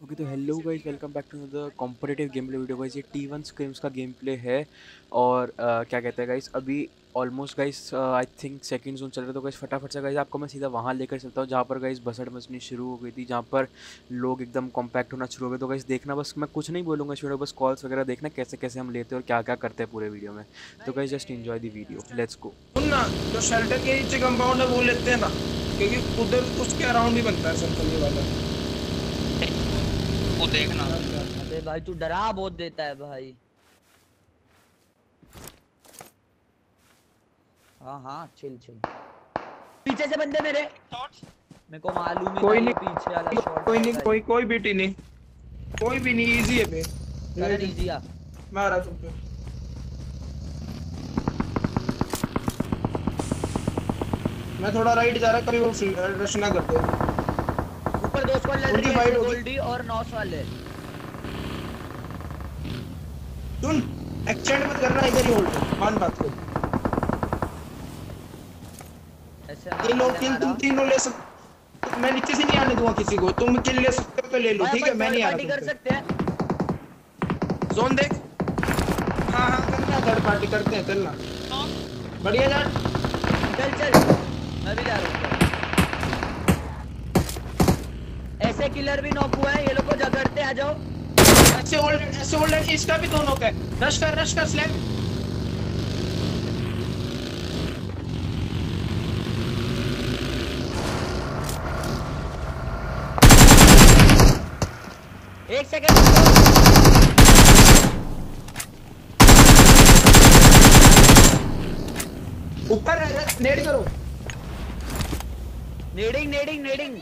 Okay तो hello guys welcome back to the competitive game play video guys. ये T one scrims का game play है और uh, क्या कहते हैं गाइस अभी almost guys I think second zone चल रहा तो गाइस फटाफट से गाइस आपको मैं सीधा वहाँ लेकर चलता हूँ जहाँ पर गाइस बसड़ मचनी शुरू हो गई थी जहाँ पर लोग एकदम कॉम्पैक्ट होना शुरू हो गए। तो गाइस देखना बस मैं कुछ नहीं बोलूँगा इस वीडियो बस कॉल्स वगैरह देखना कैसे कैसे हम लेते हैं और क्या क्या करते हैं पूरे वीडियो में। तो guys just enjoy the video let's go ना जो शेल्टर के नीचे कंपाउंड है वो लेते हैं ना क्योंकि उधर उसके अराउंड ही बनता है सर्कल वाला। वो देखना। अबे भाई तू डरा बहुत देता है भाई। हाँ हाँ चिल चिल पीछे से बंदे मेरे। मेरे को मालूम ही कोई नहीं पीछे वाला शॉट कोई नहीं कोई कोई बीटी नहीं। कोई भी नहीं इजी है बे। चल इजी आ मैं आ रहा तुम पे। मैं थोड़ा राइट जा रहा कभी वो रश ना करते। ऊपर दो स्क्वाड लड़ रही है गोल्डी और नॉस वाले। सुन एक्सटेंड मत करना इधर ही होल्ड। मान बात को। ऐसे ये लोग किल तुम तीनों ले सक मैं नीचे से नहीं आने दूँगा किसी को। तुम किल ले सकते हो तो ले लो ठीक है? मैं नहीं आ पार्टी कर सकते हैं। जोन देख। हाँ हाँ करना थर्ड पार्टी करते हैं चलना बढ़िया यार चल चल। मैं भी जा रहा हूँ। ऐसे किलर भी नॉक हुआ है ये लोग को जगड़ते आ जाओ। ऐसे होल्ड ऐसे इसका भी दोनों का। है रश कर रश कर स्लैम एक सेकंड ऊपर नेड करो। नेडिंग नेडिंग नेडिंग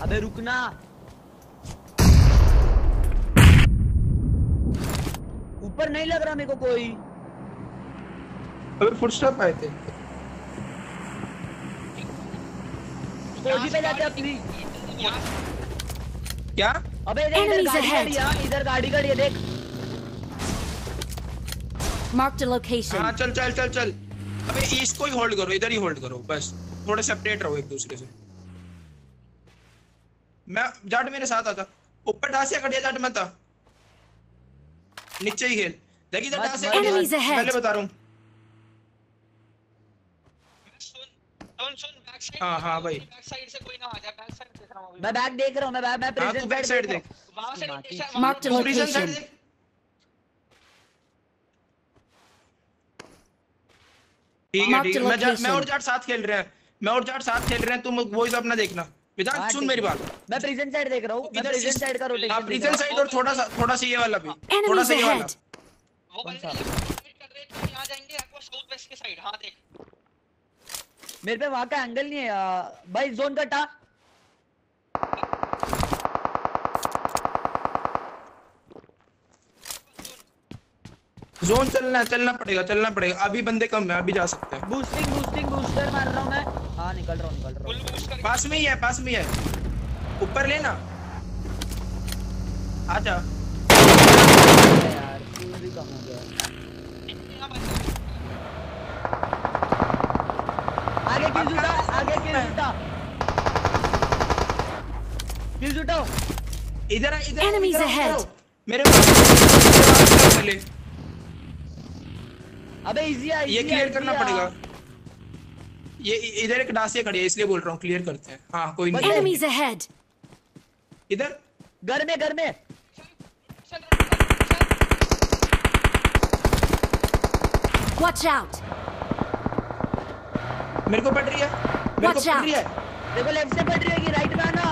अबे रुकना। ऊपर नहीं लग रहा मेरे को कोई। अबे फुटस्टेप आए थे। पे जाते अपनी। क्या? अबे इधर इधर गाड़ी खड़ी है इधर गाड़ी खड़ी है देख। Marked a location. हाँ चल चल चल चल। अबे इसको ही होल्ड करो इधर ही होल्ड करो बस। थोड़े सेपरेट रहो एक दूसरे से। मैं जाट मेरे साथ आता। ऊपर ढासिया कटिया जाट मत तो। नीचे ही खेल। देखिए जाट। ढासिया पहले बता रहा हूँ। हाँ हाँ भाई। बैक साइड से कोई ना आ जा बैक साइड से करा मैं बैक देख रहा हूँ। मैं बैक मैं प्रिजन बैक साइड देख मार्क द साइड ठीक है ठीक है। मैं और जाट साथ खेल रहे हैं। मैं और जाट साथ खेल रहे हैं तुम वो तो अपना देखना। विदान हाँ, सुन मेरी बात। मैं प्रेजेंट साइड देख रहा हूँ। मैं इधर प्रेजेंट साइड का रोटेशन प्रिजन साइड और थोड़ा सा थोड़ा सा ये वाला भी। थोड़ा सा ये वाला. वो कौन बंदे सा? लेफ़्ट कर रहे थे यहाँ जाएँगे आपको साउथ वेस्ट के साइड हाँ देख। मेरे पे वहाँ का एंगल नहीं है भाई जोन कटा जोन चलना चलना पड़ेगा चलना पड़ेगा। अभी बंदे कम है अभी जा सकते हैं। बूस्टिंग बूस्टिंग बूस्टर मार रहा हूँ मैं। हाँ निकल रहा हूँ निकल रहा हूँ। पास में ही है पास में ही है। ऊपर लेना आजा यार फ्यूल भी कम हो गया। आगे किल जूटा आगे किल जूटा किल जूटा इधर आ, इधर Enemies इधर इधर ahead. आओ। मेरे पहले। अबे इजी है ये क्लियर करना पड़ेगा। ये इधर एक डासिया खड़ी है इसलिए बोल रहा हूँ क्लियर करते हैं। हाँ कोई नहीं। Enemies ahead. इधर? घर में घर में। Watch out. मेरे को पड़ रही है। मेरे को पड़ रही है। देखो लेफ़्ट से पड़ रही होगी राइट में आना।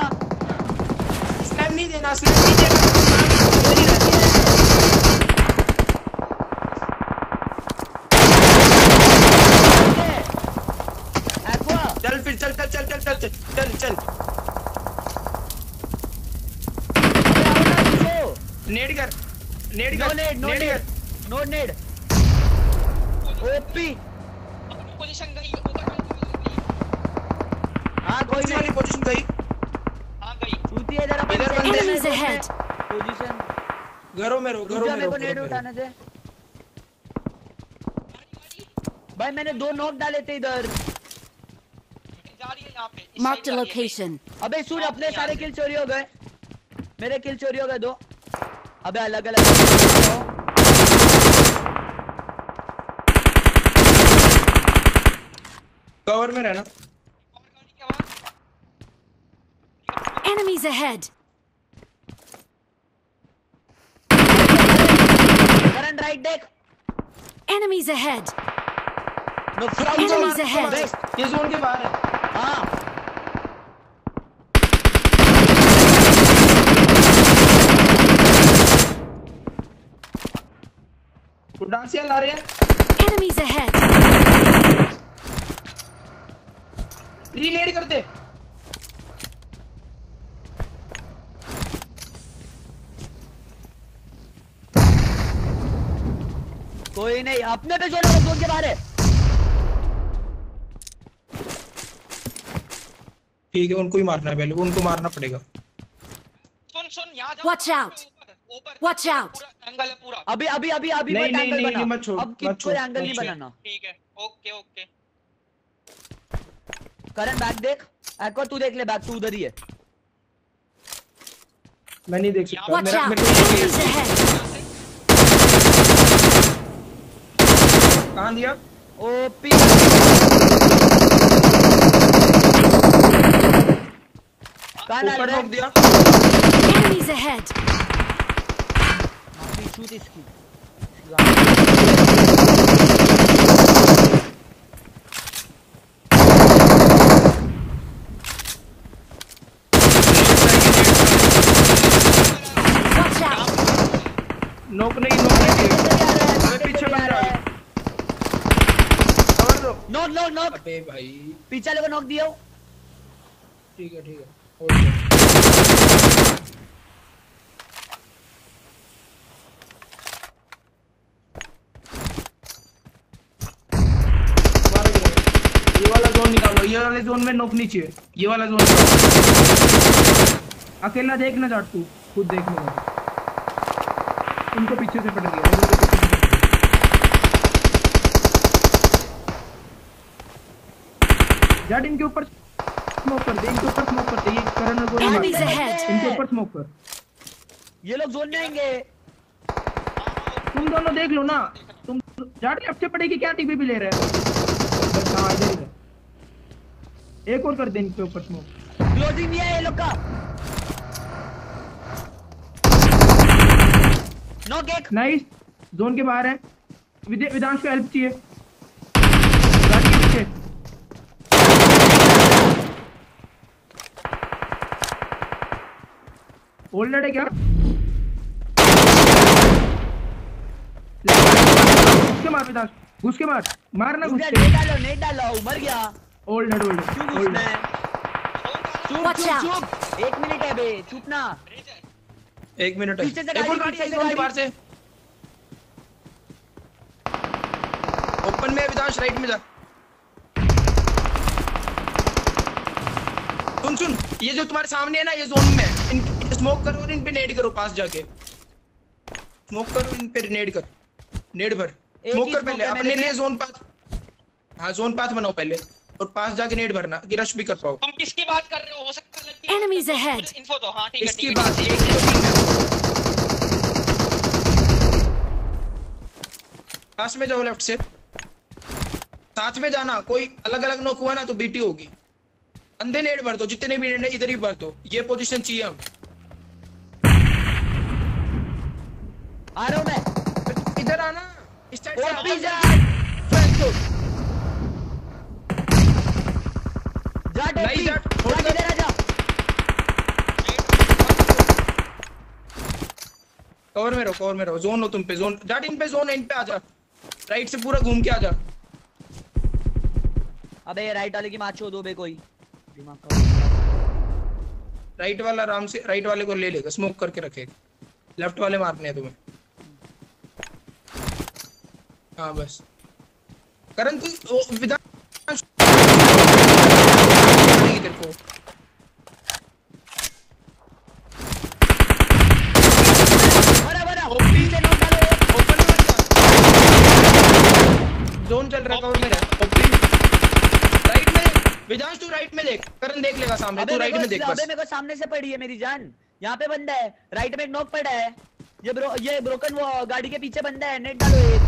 स्लैम नहीं देना स्लैम नहीं देना एक्वा चल फिर चल चल चल चल चल चल नेड कर नेड कर nade no nade nade no nade OP position गई हाँ कोई वाली पोजीशन गई हाँ गई है जरा इधर बंदे-. पोजीशन घरों में रहो घरों में मेरे को में उठाने दे भाई मैंने दो नॉक डाले थे इधर जा रही है यहाँ पे इस Marked a side जा रही है। location. अबे सुन अपने सारे किल चोरी हो गए मेरे किल चोरी हो गए दो अबे अलग अलग कवर में रहना Enemies ahead! करंट राइट देख Enemies ahead! No Enemies ahead! ये जोन के बाहर है हाँ उड़ासिया ला रहे हैं Enemies ahead! रीलेड कर दे कोई नहीं अपने पे जोन जोन के बाहर। है ठीक है उनको ही मारना है पहले उनको मारना पड़ेगा। सुन सुन यहाँ जाओ। ऊपर Watch out. पूरा एंगल है पूरा। अभी अभी अभी अभी नहीं, मत नहीं, एंगल नहीं, बना नहीं, मत छोड़, अब मत कोई एंगल नहीं बनाना। ठीक है ओके ओके। करंट बैक देख। एको तू देख ले बैक तू उधर ही है। मैं नहीं देख सकता। मेरा मेरे को ahead! दिया? ओपी कहाँ डाल ऊपर रहे ठोक दिया। Enemies ahead! शूट इसकी नोक नहीं नोक नहीं. अबे पीछे है. कवर दो. नॉक नॉक नॉक अबे भाई. पीछे वाले को नॉक दिया ठीक है ठीक है होल्ड कर। मारो गिरा। ये वाला जोन निकालो ये वाले जोन में नोक चाहिए ये वाला जोन अकेला देख ना जाट तू। खुद देख ना इनको पीछे से पटक गया। जाट इनके ऊपर स्मोक कर दे। इनके ऊपर स्मोक कर दे। ये करण और गोली हैं। ahead! इनके ऊपर स्मोक कर। ये लोग जोन में आएँगे तुम दोनों देख लो ना। तुम जाट लेफ़्ट से पड़ेगी क्या? टीपी भी ले रहे हैं। हाँ इधर इधर एक और कर दे इनके ऊपर स्मोक क्लोजिंग नहीं है ये लोग का। नॉक एक। नाइस जोन के बाहर है। विदे- विदांश को हेल्प चाहिए। होल्डेड है क्या? घुस के मार विदांश। घुस के मार। मारना घुस नहीं के। डालो नहीं डालो मर गया। होल्डेड क्यों होल्डेड घुसना है? चुप चुप चुप। एक मिनट है बे चुप ना एक मिनट है। पीछे से एक गाड़ी, और गाड़ी पीछे आई। बाहर से ओपन में है विदांश राइट में जा। सुन सुन ये जो तुम्हारे सामने है ना ये जोन में इन स्मोक करो और इन पे नेड करो पास जाके। स्मोक करो इन पे नेड कर। नेड भर। स्मोक कर पहले अपने लिए जोन पाथ हाँ जोन पाथ बनाओ पहले। और पास जाके नेड भरना कि रश भी कर पाओ। तुम किसकी बात कर रहे हो? हो सकता है Enemies ahead. इन्फो दो। हाँ ठीक है इसकी बात एक दो तीन है। पास में जाओ लेफ़्ट से। साथ में जाना कोई अलग अलग नोक हुआ ना तो बीटी होगी। अंधे नेट भर दो जितने भी नेट इधर ही भर दो। ये पोजीशन चाहिए हम। आ रहा हूँ मैं। इधर आना। इस साइड से ओपी आओ। जा फ्रंट शॉट कवर में रहो कवर में रहो जोन हो तुम पे जोन जाट इन पे जोन इन पे आ जा. राइट से पूरा घूम के आ जा. अबे राइट वाले की माचो दो बे कोई। दिमाग का। राइट वाला आराम से राइट वाले को ले लेगा स्मोक करके रखेगा लेफ़्ट वाले मारने हैं तुम्हें। हाँ बस। करण तू वो जा जोन चल रहा है कवर में रह ओपी राइट में विधांश तू राइट में देख। करण देख लेगा सामने। तू राइट में देख बस। अबे मेरे को सामने से पड़ी है मेरी जान। यहाँ पे बंदा है। राइट में एक नॉक पड़ा है। ये ब्रो ये ब्रोकन वो गाड़ी के पीछे बंदा है। नेट डालो एक।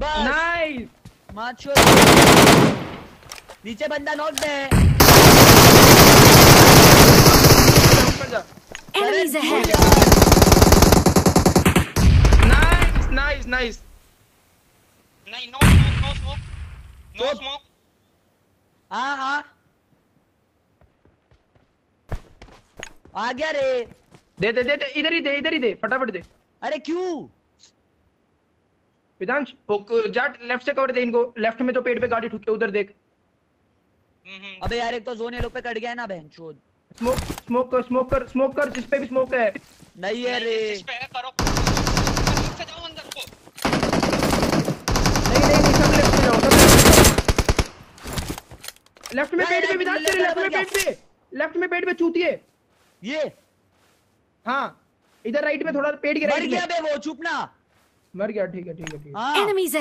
बस। नाइस माचो नीचे बंदा नॉक है ऊपर जा Enemies ahead! Nice nice nice नहीं no smoke no smoke no. Smoke हाँ हाँ आ गया रे। दे दे दे दे, इधर ही दे इधर ही दे फटाफट दे। अरे क्यों? विदांश वो- जा लेफ़्ट से कवर दे इनको। लेफ़्ट में तो पेड़ पे गाड़ी ठुक के उधर देख। हम्म अबे यार एक तो जोन ये लोग पे कट गया है ना बहन चोद स्मोक स्मोक कर स्मोक कर स्मोक कर जिस पे भी स्मोक है। नहीं है रे। इस पे है, करो। नीचे जाओ अंदर को। नहीं नहीं नहीं सब लेफ़्ट में जाओ सब लेफ़्ट में नहीं, पे नहीं, तेरे लेफ़्ट में नहीं, पे। लेफ़्ट में पेड़ पे चूतिए। ये। हाँ इधर राइट में थोड़ा पेड़ के मर गया बे वो चुप ना। मर गया ठीक है ठीक है ठीक है। हाँ। Enemies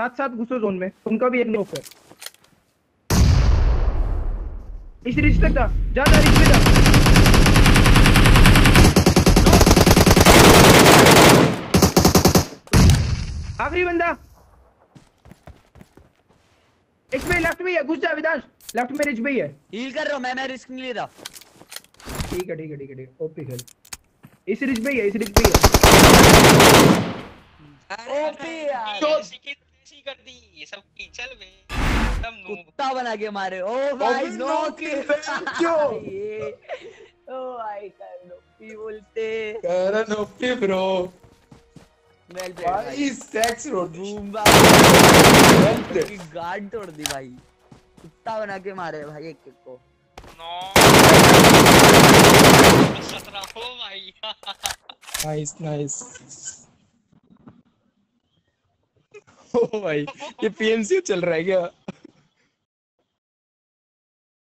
साथ साथ घुसो जोन में। उनका भी एक नोक है। इस रिच तक था। जा जा रिच पे जा आखिरी बंदा। इसमें लेफ़्ट में है घुस जा विदांश लेफ़्ट में रिच पे ही है। हील कर रहा हूँ मैं मैं रिस्क नहीं ले रहा। ठीक है ठीक है ठीक है ठीक है। ओपी खेल। इस रिच पे ही है इस रिच पे ही है। ओपी यार। कर दी ये सब की चल बे एकदम नूब। कुत्ता बना के मारे। ओ भाई नो के? ये ओ पी बोलते bro. वेल भाई. बूम की गार्ड तोड़ दी भाई। कुत्ता बना के मारे भाई एक एक को। नो। Nice nice. ओ भाई ये पीएमसी चल रहा है क्या?